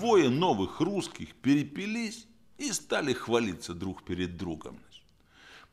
двое новых русских перепились и стали хвалиться друг перед другом.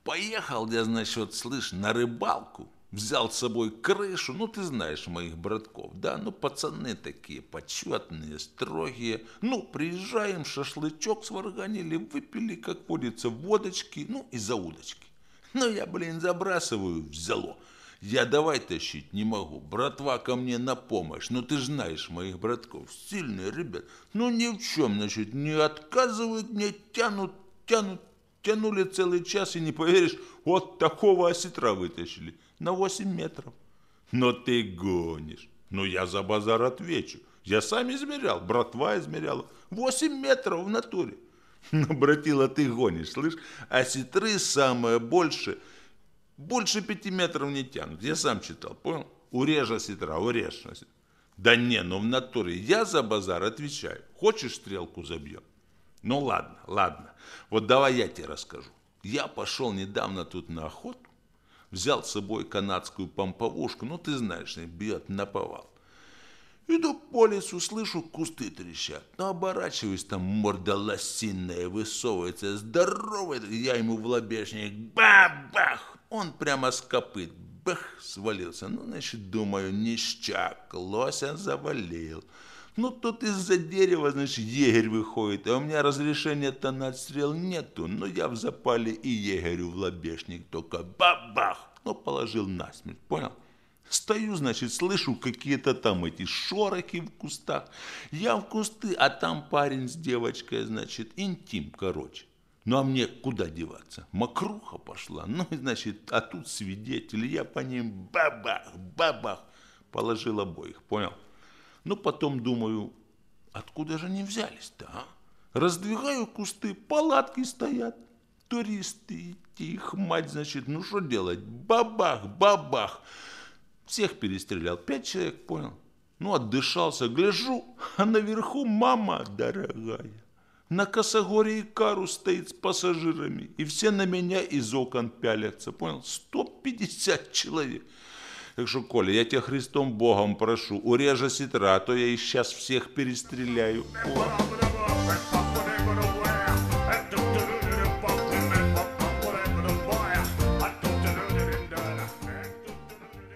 Поехал я, значит, слышь, на рыбалку, взял с собой крышу, ну, ты знаешь моих братков, да, ну, пацаны такие, почетные, строгие. Ну, приезжаем, шашлычок сварганили, выпили, как водится, водочки, ну, и за удочки. Ну, я, блин, забрасываю, взяло. Я давай тащить не могу. Братва ко мне на помощь. Ну, ты знаешь моих братков. Сильные ребят. Ну, ни в чем, значит, не отказывают, не тянут, тянут, тянули целый час, и не поверишь, вот такого осетра вытащили. На 8 метров. Но ты гонишь. Ну, я за базар отвечу. Я сам измерял, братва измеряла. 8 метров в натуре. Ну, братила, ты гонишь, слышь? Осетры самое больше – больше пяти метров не тянут. Я сам читал, понял? Урежь осетра, урежь. Да не, ну в натуре я за базар отвечаю. Хочешь стрелку забьем? Ну ладно, ладно. Вот давай я тебе расскажу. Я пошел недавно тут на охоту, взял с собой канадскую помповушку, ну ты знаешь, бьет на повал. Иду по лесу, слышу, кусты трещат. Ну, оборачиваюсь, там морда лосиная высовывается, здоровый. Я ему в лобешник, бах-бах, он прямо с копыт, бах, свалился. Ну, значит, думаю, ништяк, лося завалил. Ну, тут из-за дерева, значит, егерь выходит, а у меня разрешения-то на отстрел нету. Ну, я в запале и егерю в лобешник только бабах, ну, положил насмерть, понял? Стою, значит, слышу какие-то там эти шорохи в кустах. Я в кусты, а там парень с девочкой, значит, интим, короче. Ну а мне куда деваться? Мокруха пошла. Ну, значит, а тут свидетели. Я по ним бабах, бабах положил обоих, понял? Ну, потом думаю, откуда же они взялись-то, а? Раздвигаю кусты, палатки стоят. Туристы, их мать, значит, ну что делать? Бабах, бабах. Всех перестрелял, пять человек, понял? Ну, отдышался, гляжу, а наверху мама дорогая. На косогоре Икару стоит с пассажирами, и все на меня из окон пялятся. Понял? 150 человек. Так что, Коля, я тебя Христом Богом прошу, урежа сетра, а то я их сейчас всех перестреляю.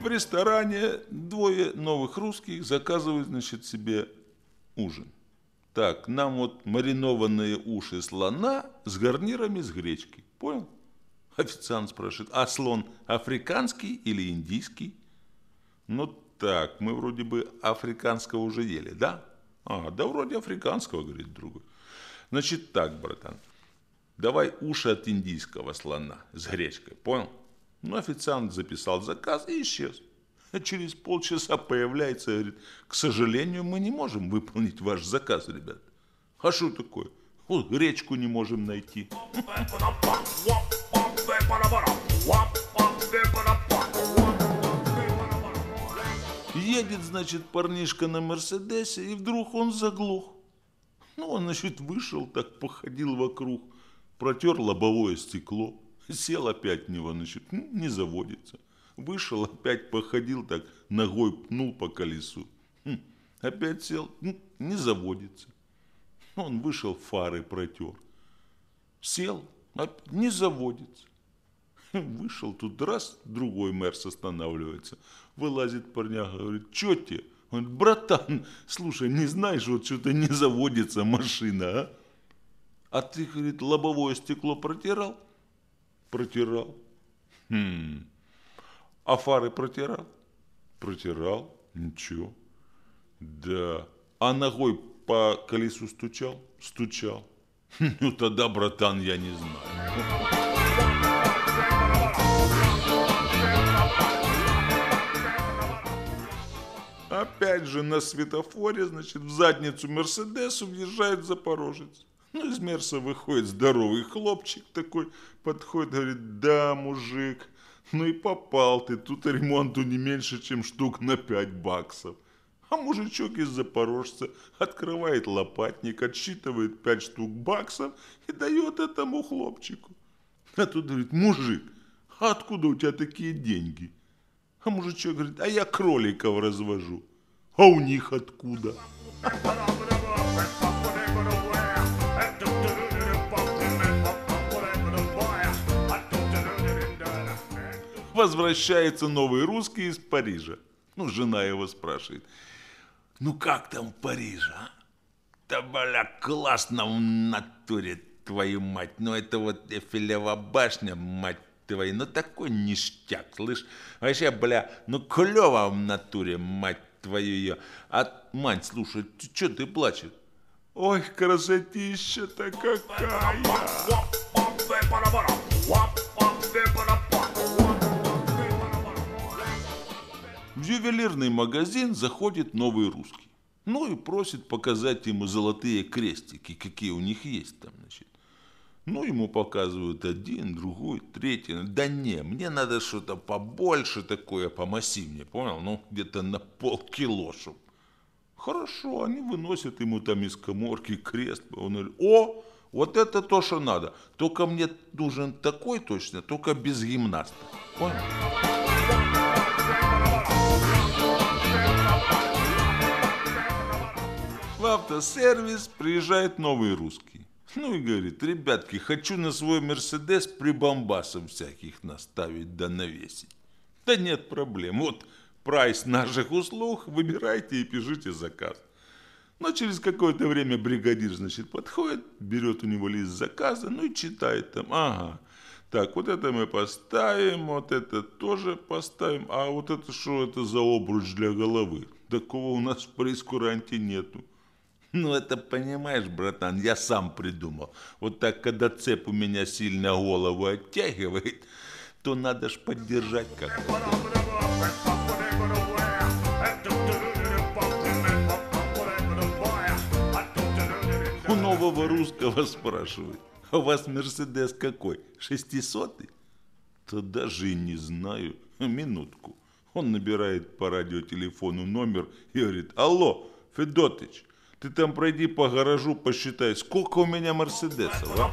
В ресторане двое новых русских заказывают, значит, себе ужин. Так, нам вот маринованные уши слона с гарнирами с гречки. Понял? Официант спрашивает, а слон африканский или индийский? Ну так, мы вроде бы африканского уже ели, да? А, да вроде африканского, говорит другой. Значит так, братан, давай уши от индийского слона с гречкой, понял? Ну, официант записал заказ и исчез. А через полчаса появляется и говорит, к сожалению, мы не можем выполнить ваш заказ, ребят. А что такое? Вот гречку не можем найти. Едет, значит, парнишка на Мерседесе, и вдруг он заглох. Ну, он, значит, вышел, так походил вокруг, протер лобовое стекло, сел опять в него, значит, не заводится. Вышел, опять походил так, ногой пнул по колесу. Хм, опять сел, не заводится. Он вышел, фары протер. Сел, не заводится. Вышел тут раз, другой мэрс останавливается. Вылазит парняга, говорит, что тебе? Он говорит, братан, слушай, не знаешь, вот что-то не заводится машина, а? А ты, говорит, лобовое стекло протирал? Протирал. Хм, а фары протирал? Протирал. Ничего. Да. А ногой по колесу стучал? Стучал. Ну тогда, братан, я не знаю. Опять же на светофоре, значит, в задницу Мерседесу въезжает Запорожец. Ну, из Мерса выходит здоровый хлопчик такой, подходит, говорит, да, мужик, ну и попал ты, тут ремонту не меньше, чем штук на 5 баксов. А мужичок из Запорожца открывает лопатник, отсчитывает 5 штук баксов и дает этому хлопчику. А тут говорит, мужик, а откуда у тебя такие деньги? А мужичок говорит, а я кроликов развожу. А у них откуда? Возвращается новый русский из Парижа. Ну, жена его спрашивает. Ну, как там в Париже, а? Да, бля, классно в натуре, твою мать. Ну, это вот Эфелева башня, мать твою. Ну, такой ништяк, слышь. Вообще, бля, ну, клево в натуре, мать твою ее. А, мать, слушай, что ты плачешь? Ой, красотища-то какая! В ювелирный магазин заходит новый русский. Ну и просит показать ему золотые крестики, какие у них есть там, значит. Ну, ему показывают один, другой, третий. Да не, мне надо что-то побольше такое, помассивнее, понял? Ну, где-то на полкило, чтоб. Хорошо, они выносят ему там из коморки крест. Он говорит, о, вот это то, что надо. Только мне нужен такой точно, только без гимнаста. Понял? В автосервис приезжает новый русский. Ну и говорит, ребятки, хочу на свой Мерседес прибамбасом всяких наставить да навесить. Да нет проблем, вот прайс наших услуг, выбирайте и пишите заказ. Но через какое-то время бригадир, значит, подходит, берет у него лист заказа, ну и читает там, ага, так, вот это мы поставим, вот это тоже поставим, а вот это что это за обруч для головы? Такого у нас в прескуранте нету. Ну, это понимаешь, братан, я сам придумал. Вот так, когда цеп у меня сильно голову оттягивает, то надо ж поддержать как-то. У нового русского спрашивают, а у вас Мерседес какой? Шестисотый? Да даже и не знаю. Минутку. Он набирает по радиотелефону номер и говорит, алло, Федотыч, ты там пройди по гаражу, посчитай, сколько у меня Мерседесов, а?